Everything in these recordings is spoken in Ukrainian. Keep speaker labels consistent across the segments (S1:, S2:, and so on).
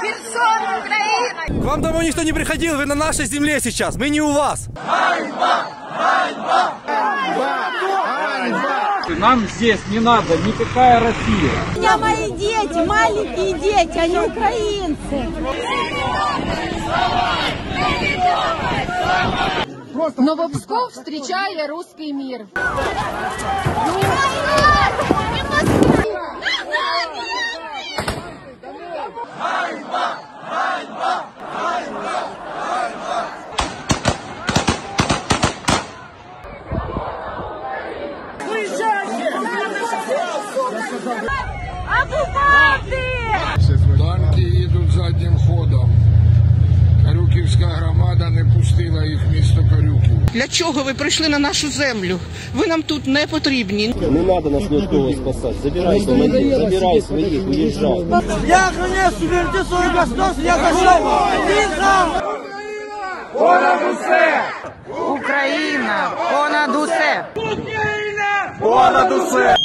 S1: Херсон, Украина!
S2: К вам домой никто не приходил, вы на нашей земле сейчас, мы не у вас.
S3: Нам здесь не надо никакая Россия.
S1: У меня мои дети, маленькие дети, они украинцы.
S4: Новопсков встречає русский мир.
S5: Танки їдуть заднім ходом. Карюківська громада не пустила їх в місто Карюків.
S6: Для чого ви прийшли на нашу землю? Ви нам тут не потрібні.
S7: Не надо нас никого спасать. Забирай командир, забирай своих, уезжай.
S2: Я охраняю суверенитет своего государства, я хочу
S6: Україна понад усе.
S2: Понад усе!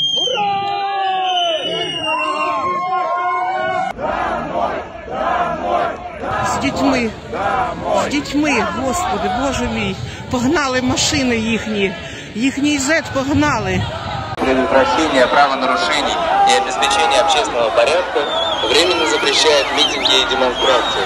S6: Дітьми. З дітьми, Господи, Боже мій. Погнали машини їхні. Їхній зет погнали.
S8: предотвращение правонарушений и обеспечение общественного порядка временно запрещает митинги и демонстрации.